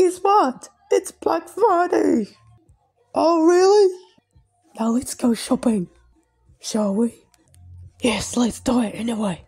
Guess what? It's Black Friday. Oh, really? Now let's go shopping. Shall we? Yes, let's do it anyway.